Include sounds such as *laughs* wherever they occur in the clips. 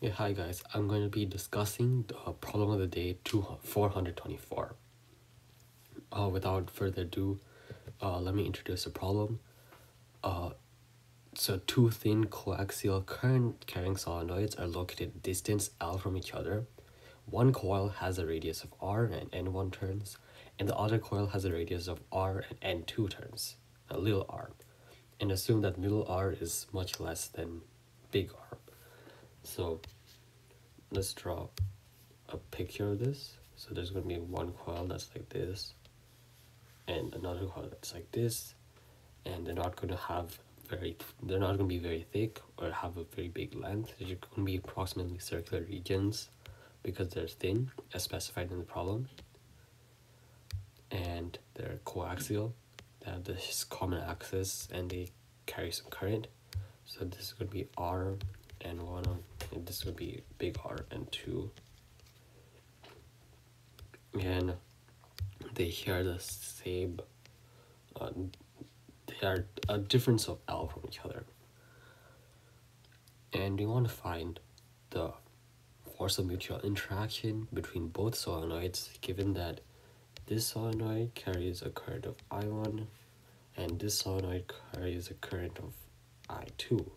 Yeah, hi guys. I'm going to be discussing the problem of the day two four hundred twenty four. Uh, without further ado, uh, let me introduce the problem. Uh, so two thin coaxial current carrying solenoids are located distance L from each other. One coil has a radius of R and N1 turns, and the other coil has a radius of R and N2 turns, a little r, and assume that little r is much less than big R. So let's draw a picture of this. So there's going to be one coil that's like this, and another coil that's like this, and they're not going to have very, they're not going to be very thick or have a very big length. They're going to be approximately circular regions because they're thin, as specified in the problem. And they're coaxial, they have this common axis, and they carry some current. So this is going to be R and one and this would be big R and two. And they share the same uh, they are a difference of L from each other. And we want to find the force of mutual interaction between both solenoids given that this solenoid carries a current of I1 and this solenoid carries a current of I2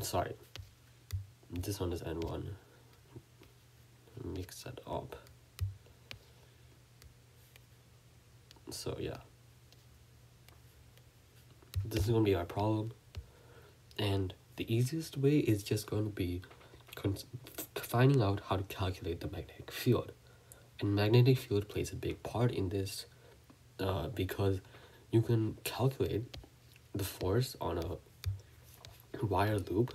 sorry. This one is n1 mix that up. So yeah. This is to be our problem. And the easiest way is just going to be finding out how to calculate the magnetic field. And magnetic field plays a big part in this uh, because you can calculate the force on a wire loop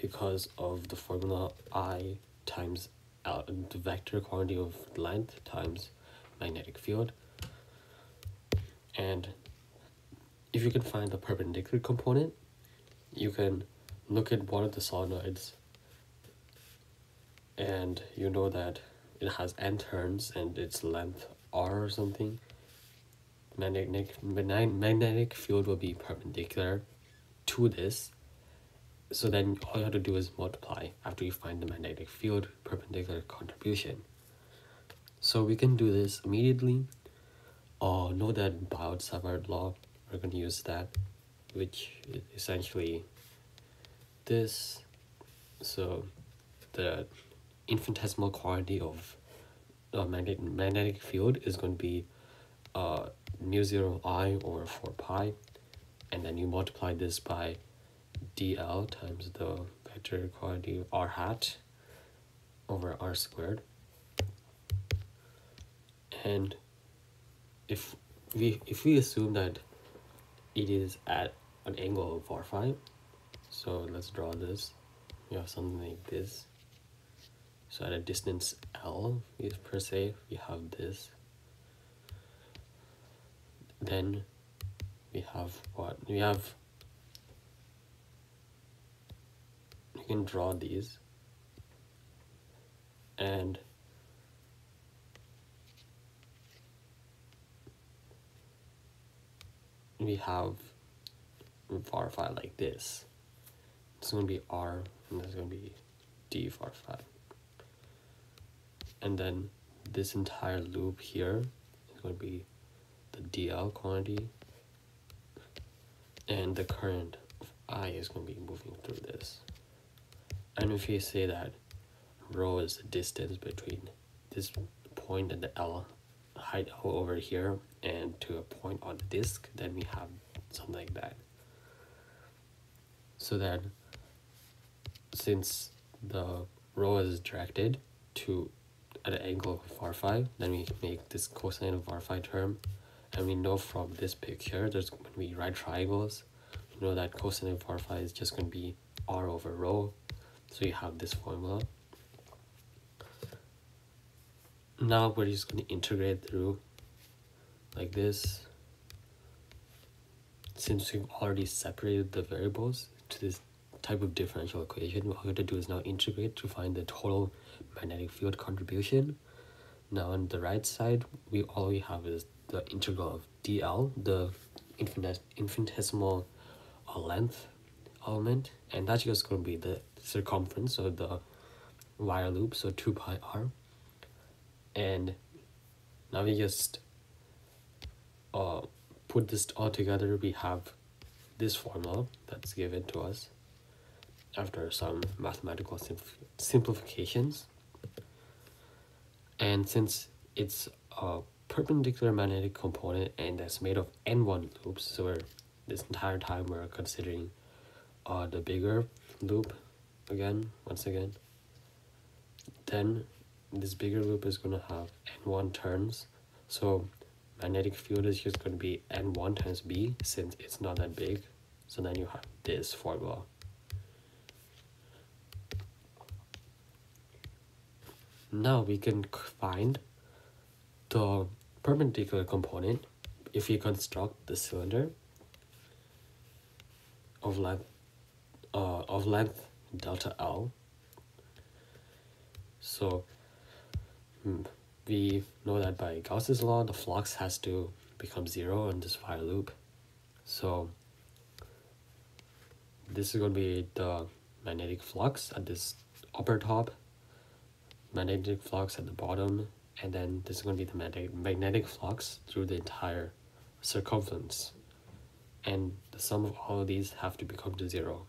because of the formula I times L, the vector quantity of length times magnetic field. And if you can find the perpendicular component, you can look at one of the solenoids and you know that it has n turns and its length r or something. Magnetic, magnetic field will be perpendicular to this so then all you have to do is multiply after you find the magnetic field perpendicular contribution. So we can do this immediately or know that Biot-Savart law, we're going to use that, which is essentially this. So the infinitesimal quantity of a magnetic, magnetic field is going to be uh, mu 0 i over 4 pi and then you multiply this by dl times the vector quantity r hat over r squared. And if we if we assume that it is at an angle of r phi so let's draw this. We have something like this. So at a distance l is per se we have this. Then we have what? We have can draw these and we have var phi like this. It's going to be R and this is going to be D var phi. And then this entire loop here is going to be the DL quantity and the current of I is going to be moving through this. And if you say that rho is the distance between this point and the L height over here and to a point on the disk, then we have something like that. So then, since the rho is directed to at an angle of var phi, then we make this cosine of var phi term. And we know from this picture, there's when we right triangles, we know that cosine of var phi is just going to be r over rho so you have this formula. Now we're just going to integrate through like this. Since we've already separated the variables to this type of differential equation, what we're going to do is now integrate to find the total magnetic field contribution. Now on the right side, we all we have is the integral of dl, the infinitesimal length element and that's just going to be the circumference of the wire loop so 2 pi r. And now we just uh, put this all together we have this formula that's given to us after some mathematical simplifications. And since it's a perpendicular magnetic component and that's made of n1 loops so this entire time we're considering uh, the bigger loop again once again then this bigger loop is going to have n1 turns. So magnetic field is just going to be n1 times b since it's not that big. So then you have this formula. Now we can find the perpendicular component if we construct the cylinder of length uh, of length delta L. So hmm, we know that by Gauss's law, the flux has to become zero in this wire loop. So this is going to be the magnetic flux at this upper top, magnetic flux at the bottom, and then this is going to be the magnetic, magnetic flux through the entire circumference. And the sum of all of these have to become to zero.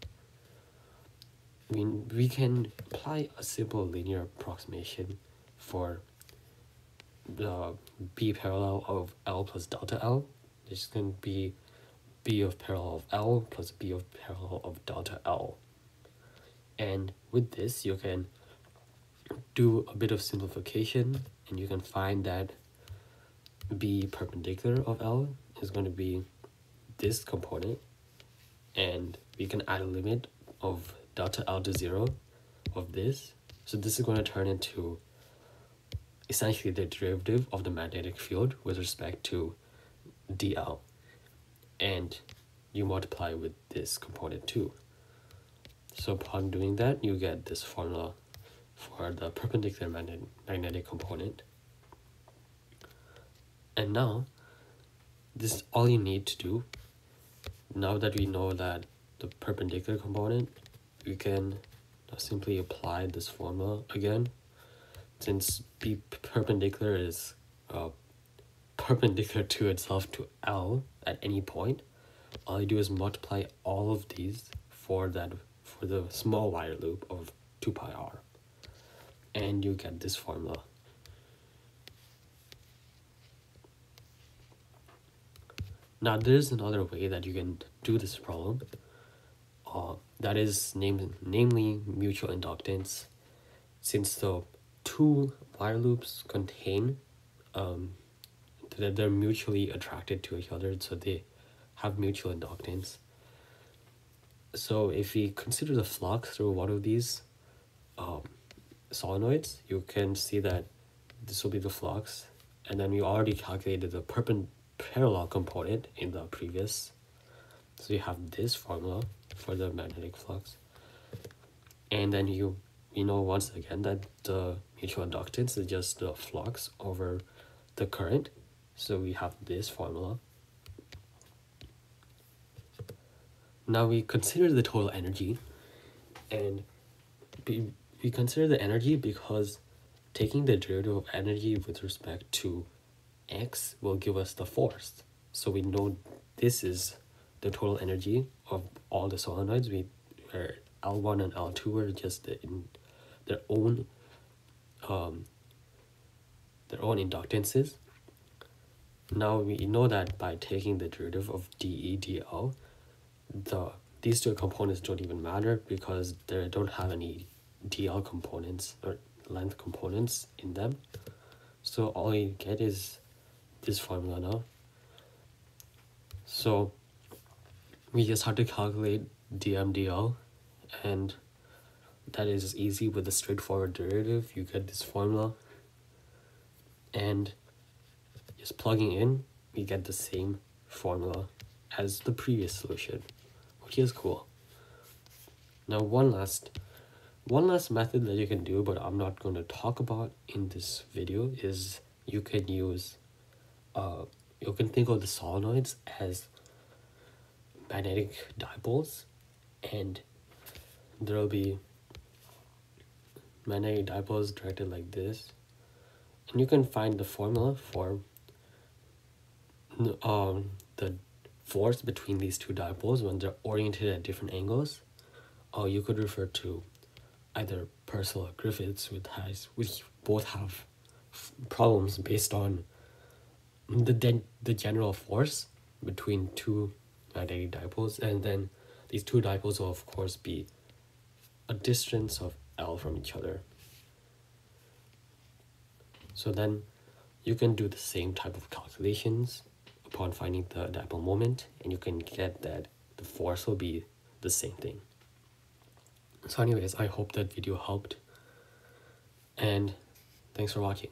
I mean, we can apply a simple linear approximation for the b parallel of L plus delta L. This to be b of parallel of L plus b of parallel of delta L. And with this, you can do a bit of simplification and you can find that b perpendicular of L is going to be this component and we can add a limit of delta L to zero of this. So this is going to turn into essentially the derivative of the magnetic field with respect to dl. And you multiply with this component too. So upon doing that, you get this formula for the perpendicular magnet magnetic component. And now, this is all you need to do. Now that we know that the perpendicular component we can simply apply this formula again since b *laughs* perpendicular is uh, perpendicular to itself to L at any point all you do is multiply all of these for that for the small wire loop of 2 pi r. And you get this formula. Now there's another way that you can do this problem. Uh, that is named namely mutual inductance since the two wire loops contain um that they're mutually attracted to each other so they have mutual inductance. So if we consider the flux through one of these um, solenoids you can see that this will be the flux and then we already calculated the perpendicular parallel component in the previous. So you have this formula for the magnetic flux. And then you you know once again that the mutual inductance is just the flux over the current. So we have this formula. Now we consider the total energy and we, we consider the energy because taking the derivative of energy with respect to x will give us the force. So we know this is the total energy of all the solenoids we where L1 and L2 are just in their own um their own inductances. Now we know that by taking the derivative of dE dL, the these two components don't even matter because they don't have any dl components or length components in them. So all you get is this formula now. So we just have to calculate dmdl and that is easy with a straightforward derivative. You get this formula and just plugging in we get the same formula as the previous solution which is cool. Now one last one last method that you can do but i'm not going to talk about in this video is you can use uh you can think of the solenoids as magnetic dipoles and there will be magnetic dipoles directed like this. And you can find the formula for um, the force between these two dipoles when they're oriented at different angles. Or you could refer to either Purcell or Griffiths with has which both have problems based on the the general force between two magnetic dipoles and then these two dipoles will of course be a distance of L from each other. So then you can do the same type of calculations upon finding the dipole moment and you can get that the force will be the same thing. So anyways, I hope that video helped and thanks for watching.